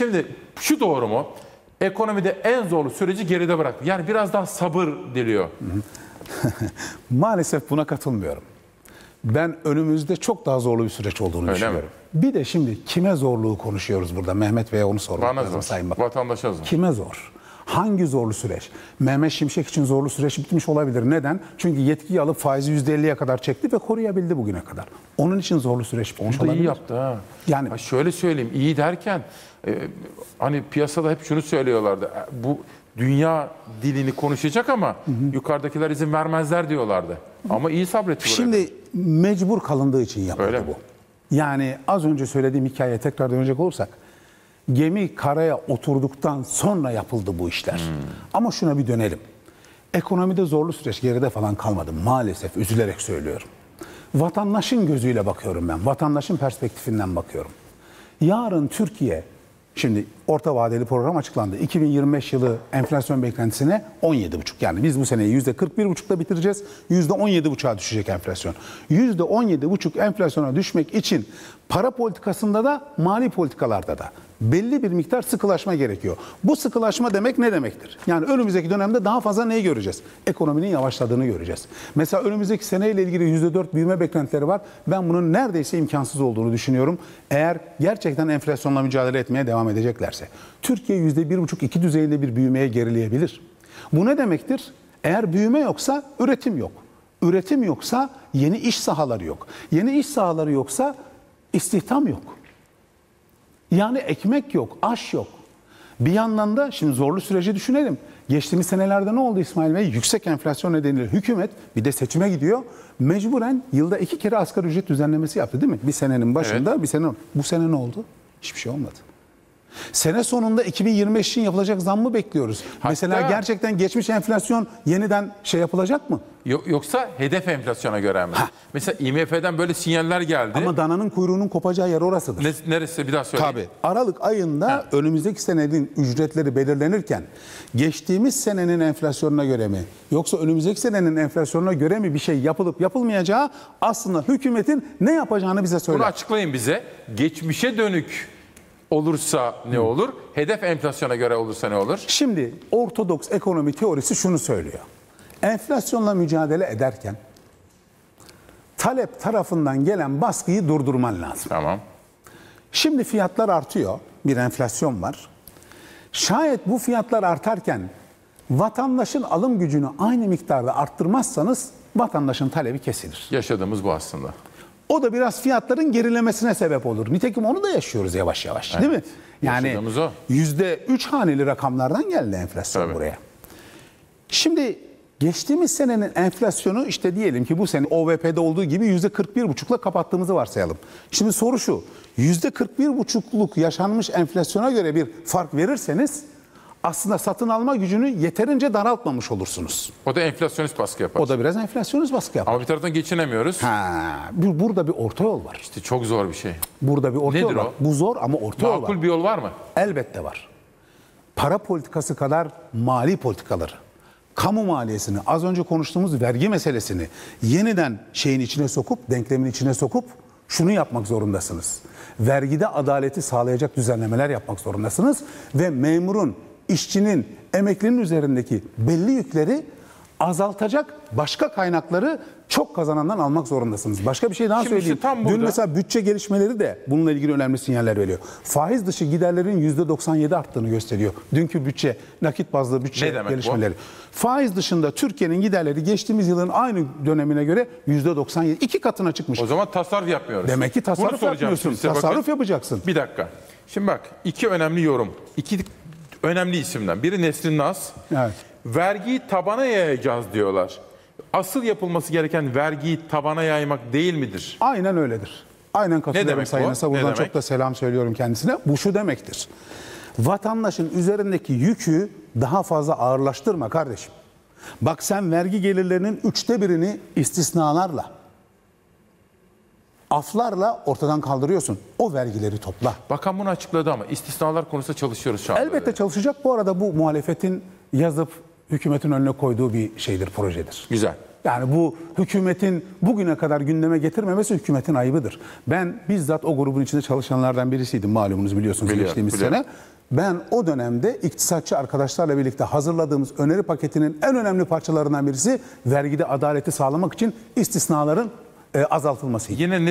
Şimdi şu doğru mu? Ekonomide en zorlu süreci geride bıraktı. Yani biraz daha sabır diliyor. Maalesef buna katılmıyorum. Ben önümüzde çok daha zorlu bir süreç olduğunu Öyle düşünüyorum. Bir de şimdi kime zorluğu konuşuyoruz burada Mehmet Bey'e onu sormak Bana lazım zor. Sayın Bakan. Vatandaşa zor. Kime zor? Hangi zorlu süreç? Mehmet Şimşek için zorlu süreç bitmiş olabilir. Neden? Çünkü yetkiyi alıp faizi %50'ye kadar çekti ve koruyabildi bugüne kadar. Onun için zorlu süreç bitmiş Onu da iyi olabilir. yaptı ha. Yani- Ha şöyle söyleyeyim iyi derken e, hani piyasada hep şunu söylüyorlardı. e, Bu dünya dilini konuşacak ama yukarıdakiler izin vermezler diyorlardı. Ama iyi sabretti buraya. Şimdi mecbur kalındığı için yapıldı Öyle bu. Yani az önce söylediğim hikayeye tekrar dönecek olursak gemi karaya oturduktan sonra yapıldı bu işler. Hmm. Ama şuna bir dönelim. Ekonomide zorlu süreç geride falan kalmadı maalesef üzülerek söylüyorum. Vatandaşın gözüyle bakıyorum ben. Vatandaşın perspektifinden bakıyorum. Yarın Türkiye Şimdi orta vadeli program açıklandı. 2025 yılı enflasyon beklentisine 17,5. Yani biz bu seneyi %41,5'la bitireceğiz. %17,5'a düşecek enflasyon. %17,5 enflasyona düşmek için para politikasında da mali politikalarda da belli bir miktar sıkılaşma gerekiyor. Bu sıkılaşma demek ne demektir? Yani önümüzdeki dönemde daha fazla neyi göreceğiz? Ekonominin yavaşladığını göreceğiz. Mesela önümüzdeki seneyle ilgili %4 büyüme beklentileri var. Ben bunun neredeyse imkansız olduğunu düşünüyorum. Eğer gerçekten enflasyonla mücadele etmeye devam edeceklerse. Türkiye %1,5-2 düzeyinde bir büyümeye gerileyebilir. Bu ne demektir? Eğer büyüme yoksa üretim yok. Üretim yoksa yeni iş sahaları yok. Yeni iş sahaları yoksa istihdam yok. Yani ekmek yok, aş yok. Bir yandan da şimdi zorlu süreci düşünelim. Geçtiğimiz senelerde ne oldu İsmail Bey? Yüksek enflasyon nedeniyle hükümet bir de seçime gidiyor. Mecburen yılda iki kere asgari ücret düzenlemesi yaptı değil mi? Bir senenin başında bir sene. Bu sene ne oldu? Hiçbir şey olmadı. Sene sonunda 2025 için yapılacak zam mı bekliyoruz? Mesela gerçekten geçmiş enflasyon yeniden şey yapılacak mı? Yo- Yoksa hedef enflasyona göre mi? Mesela IMF'den böyle sinyaller geldi. Ama dananın kuyruğunun kopacağı yer orasıdır. Ne- neresi bir daha söyle. Tabii. Aralık ayında önümüzdeki senenin ücretleri belirlenirken geçtiğimiz senenin enflasyonuna göre mi yoksa önümüzdeki senenin enflasyonuna göre mi bir şey yapılıp yapılmayacağı aslında hükümetin ne yapacağını bize Bunu söyler. açıklayın bize. Geçmişe dönük olursa ne olur? Hedef enflasyona göre olursa ne olur? Şimdi ortodoks ekonomi teorisi şunu söylüyor. Enflasyonla mücadele ederken talep tarafından gelen baskıyı durdurman lazım. Tamam. Şimdi fiyatlar artıyor. Bir enflasyon var. Şayet bu fiyatlar artarken vatandaşın alım gücünü aynı miktarda arttırmazsanız vatandaşın talebi kesilir. Yaşadığımız bu aslında. O da biraz fiyatların gerilemesine sebep olur. Nitekim onu da yaşıyoruz yavaş yavaş değil mi? Yani yüzde üç haneli rakamlardan geldi enflasyon Tabii. buraya. Şimdi geçtiğimiz senenin enflasyonu işte diyelim ki bu sene OVP'de olduğu gibi yüzde 41,5'la kapattığımızı varsayalım. Şimdi soru şu, yüzde 41,5'luk yaşanmış enflasyona göre bir fark verirseniz aslında satın alma gücünü yeterince daraltmamış olursunuz. O da enflasyonist baskı yapar. O da biraz enflasyonist baskı yapar. Ama bir taraftan geçinemiyoruz. Ha, bu- burada bir orta yol var. İşte çok zor bir şey. Burada bir orta Nedir yol var. o? Bu zor ama orta yol var. Makul bir yol var mı? Elbette var. Para politikası kadar mali politikaları, kamu maliyesini, az önce konuştuğumuz vergi meselesini yeniden şeyin içine sokup, denklemin içine sokup şunu yapmak zorundasınız. Vergide adaleti sağlayacak düzenlemeler yapmak zorundasınız ve memurun, işçinin, emeklinin üzerindeki belli yükleri azaltacak başka kaynakları çok kazanandan almak zorundasınız. Başka bir şey daha Şimdi söyleyeyim. şu tam Dün burada- mesela bütçe gelişmeleri de bununla ilgili önemli sinyaller veriyor. Faiz dışı giderlerin %97 arttığını gösteriyor. Dünkü bütçe, nakit bazlı bütçe demek bu? gelişmeleri. Faiz dışında Türkiye'nin giderleri geçtiğimiz yılın aynı dönemine göre %97, iki katına çıkmış. O zaman tasarruf yapmıyoruz. Demek ki tasarruf yapmıyorsun. size. Bakın, Tasarruf yapacaksın. Bir dakika. Şimdi bak iki önemli yorum. İki önemli isimden. Biri Nesrin Naz. Evet. Vergiyi tabana yayacağız diyorlar. Asıl yapılması gereken vergiyi tabana yaymak değil midir? Aynen öyledir. Aynen katılıyorum demek Sayın? Asa. Ne Buradan çok da selam söylüyorum kendisine. Bu şu demektir. Vatandaşın üzerindeki yükü daha fazla ağırlaştırma kardeşim. Bak sen vergi gelirlerinin üçte birini istisnalarla, aflarla ortadan kaldırıyorsun. O vergileri topla. Bakan bunu açıkladı ama istisnalar konusunda çalışıyoruz şu anda. Elbette çalışacak. Bu arada bu muhalefetin yazıp hükümetin önüne koyduğu bir şeydir, projedir. Güzel. Yani bu hükümetin bugüne kadar gündeme getirmemesi hükümetin ayıbıdır. Ben bizzat o grubun içinde çalışanlardan birisiydim malumunuz biliyorsunuz Biliyorum, geçtiğimiz biliyorum. sene. Ben o dönemde iktisatçı arkadaşlarla birlikte hazırladığımız öneri paketinin en önemli parçalarından birisi vergide adaleti sağlamak için istisnaların e, azaltılmasıydı. Yine ne